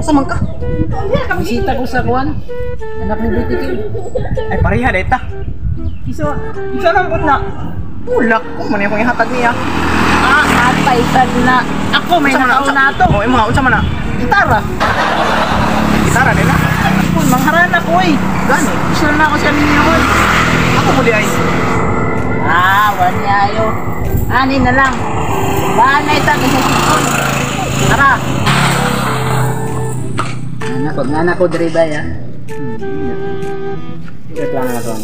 Asa man ka? Bisita ko sa kuan. Anak ni BTK. Ay pareha deta. Isa, isa lang kot na. Tulak ko man yung ihatag niya. Ah, atay tag na. Ako may nakaw na to. Oh, mga unsa man na? Gitara. Gitara nila. Kung mangharan ako eh. Gani. Sure na ako sa ninyo ko. Ako mo di ay. Ah, wala ayo. Ani na lang. Banay tag sa sipon. Tara. Anak ko, ko diri ba ya? Wait lang na to.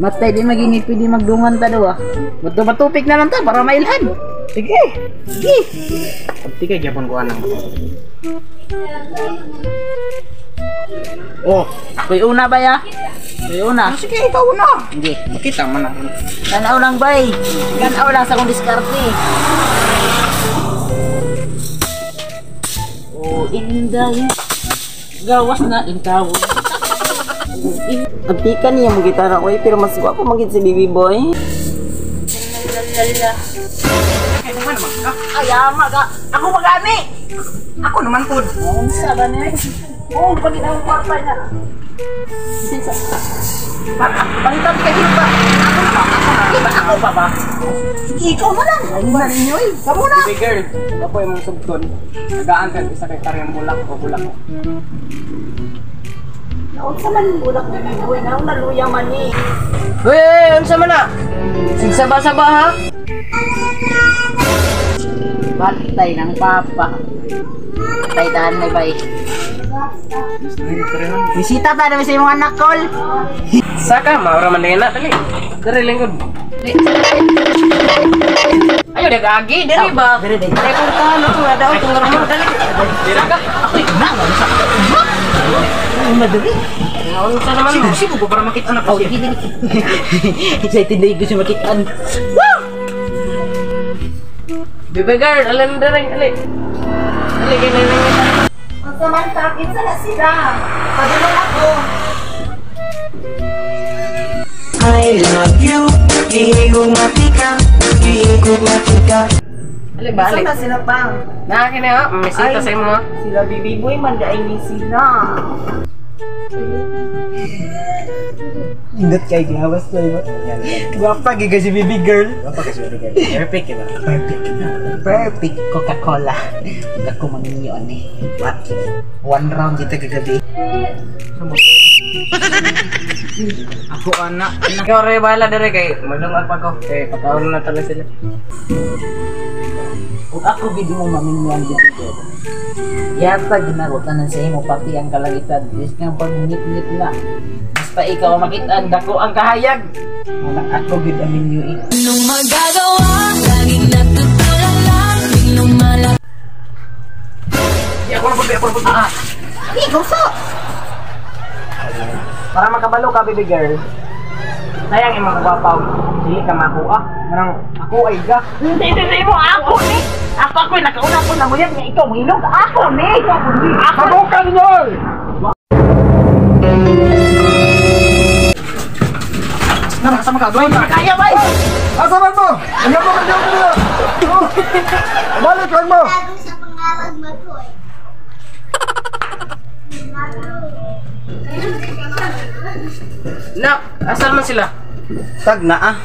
Matay di magini pwede magdungan ta daw ah. Bato batupik na lang ta para mailhan. Sige. Sige. Pagtikay gyapon ko anang. Oh, Ako yung una ba ya? Yung una. sige ikaw na. Hindi. Makita man na. Tanaw lang bay. Tanaw lang sa kong diskarte. Oh, inday. Gawas na. Antika niya mo gitara ko pero mas si Bibi Boy. Lalala. Ay naman naman ka. Ay, ama ka. Ako naman sa ba na? Oh, pag inawang kwarta na. Palitan ka dito ba? Ako na ba? Ako na. Diba ako pa ba? Sige, ikaw na lang. Ay, ba ninyo eh. Kamu na. Baby girl, ako yung mong sugton. Nagaan ka isa kay Karyang Bulak o Bulak ko. Naon sa man bulak na bibuhay na ang naluya man eh. Uy, unsa man na? Sigsaba-saba ha? Bantay ng papa. Patay daan na ba eh. Bisita pa namin sa imong anak, Col. Saka, maura man din na, dali. Dari lingkod. Ayo deh gagi, dari ba? Dari, dari. Reportahan ako, ada ako tunggu rumah, dali. Dira ka? Ako yung na, wala sa Ay, madali. Ngayon sa naman ko para makita na kasi. hindi. Excited na gusto makitaan. Bibi girl, alam na rin, ali. Ali, ganyan lang yun. Ang samantakit sa na sila. Padulong ako. I love you, hindi ko matika, hindi ko matika. Ali ba, ali? Saan na sila pang? Nakakin na, misita Ay. sa imo. ha? Sila Bibi Boy, mandaay ni sila. Indot kay gawas na iba. Gwapa giga si baby girl. Gwapa kasi baby girl. Perfect ba? Perfect. Perfect Coca-Cola. Ako manginyon eh. What? One round dito kagabi. Ako anak. Anak. Ikaw rin bahala dere kay malungag pa ko. Eh, pataon na talaga sila. Kung ako bidi mo maminyan dito. Yata ginagutan sa imo pati ang kalagitan. Bis nga pag-ngit-ngit na. Basta ikaw ang makitaan, dako ang kahayag. Wala ako bid amin yun eh. Nung magagawa, laging natutulala, biglang malap. Ako na pud, ako na pud. Ah, eh, gusto! Para makabalo ka baby girl. Sayang imong gwapaw. Dili ka makuha. Manang ako ay ga. Hindi, hindi mo ako ni! Ako ako nakauna ko na mo yan nga ikaw mahilog. Ako ni! Ako! Mabukan niyo! Nara, sama ka, doon na. Kaya ba? Asa man mo? Ano mo ka diyan mo? Balik lang mo. sa pangalan mo ko eh. Nak, asal man sila? Tag na ah.